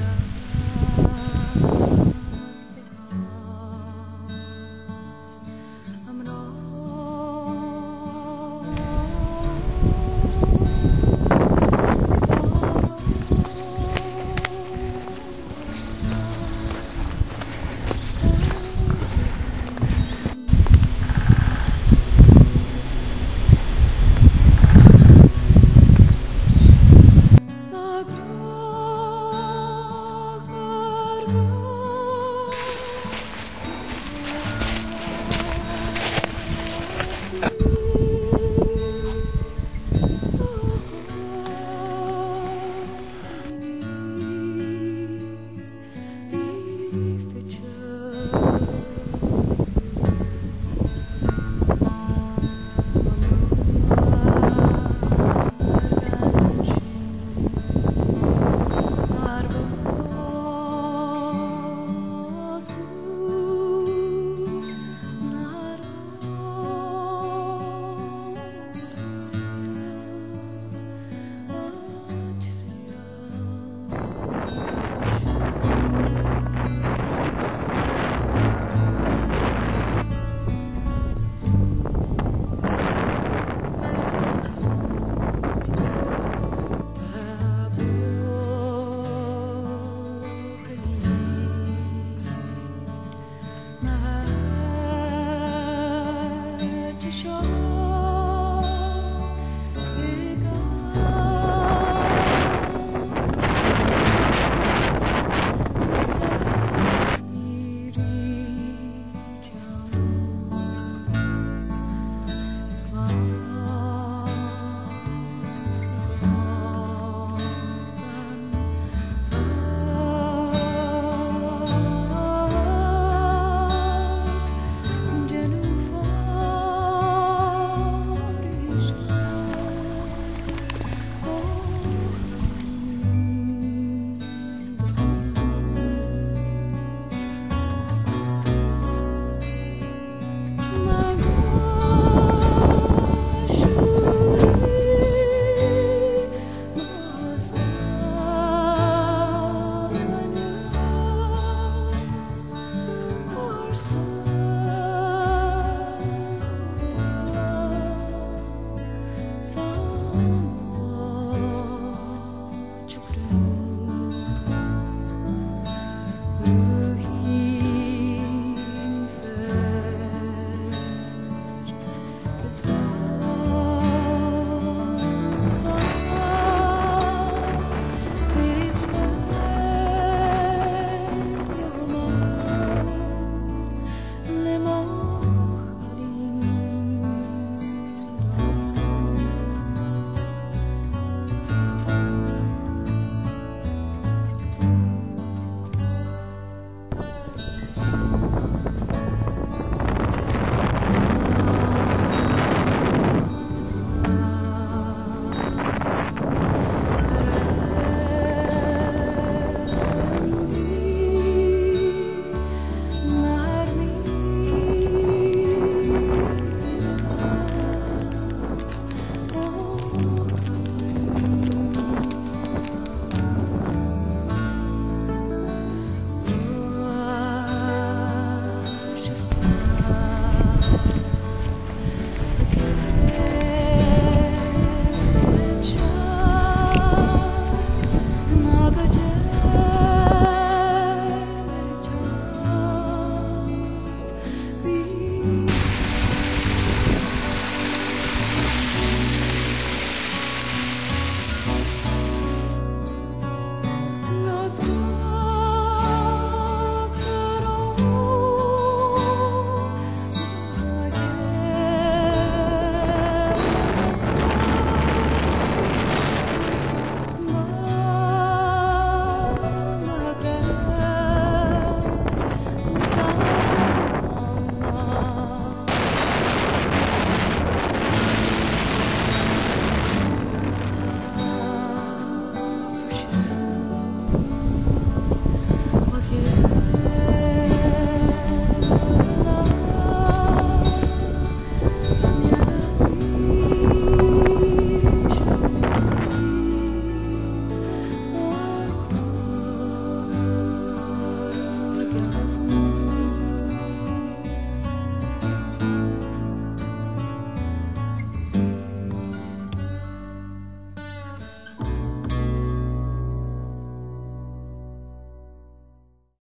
What